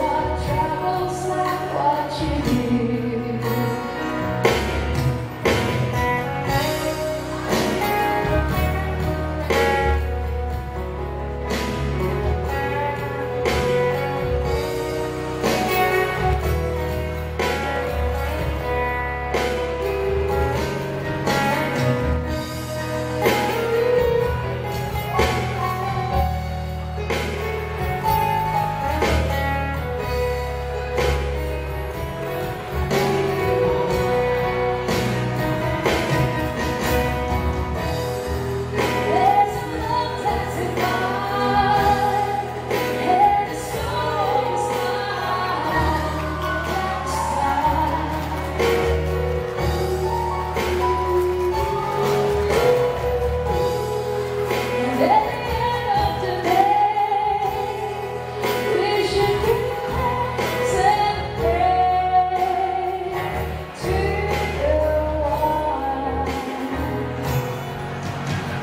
love travels like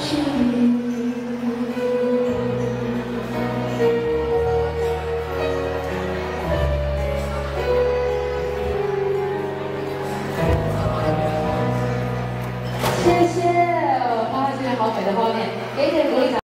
谢谢，哇，这个好美的画面，给点鼓励。